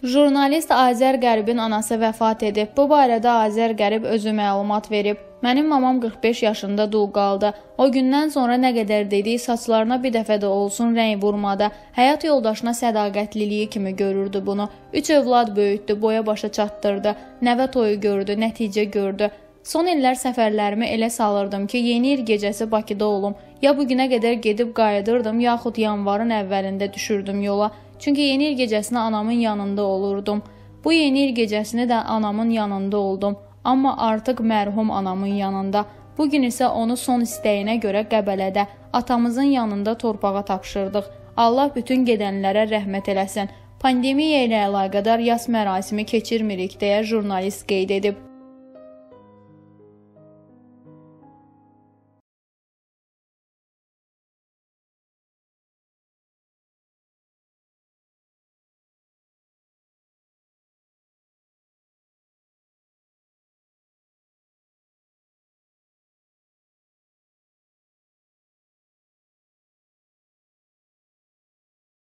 Jurnalist Azər Qəribin anası vəfat edib. Bu barədə Azər Qərib özü məlumat verib. Mənim mamam 45 yaşında dul qaldı. O gündən sonra nə qədər dedik, saçlarına bir dəfə də olsun rəng vurmadı. Həyat yoldaşına sədaqətliliyi kimi görürdü bunu. 3 övlad böyütdü, boya başa çatdırdı. Nəvə toyu gördü, nəticə gördü. Son illər səfərlərimi elə salırdım ki, yeni il gecəsi Bakıda olum. Ya bu günə qədər gedib qayıdırdım, yaxud yanvarın əvvəlində düşürdüm yola. Çünki yeni il gecəsini anamın yanında olurdum. Bu yeni il gecəsini də anamın yanında oldum. Amma artıq mərhum anamın yanında. Bu gün isə onu son istəyinə görə Qəbələdə, atamızın yanında torpağa tapşırdıq. Allah bütün gedənlərə rəhmət eləsin. Pandemiya ilə əlaqədar yas mərasimi keçirmirik deyə jurnalist qeyd edib.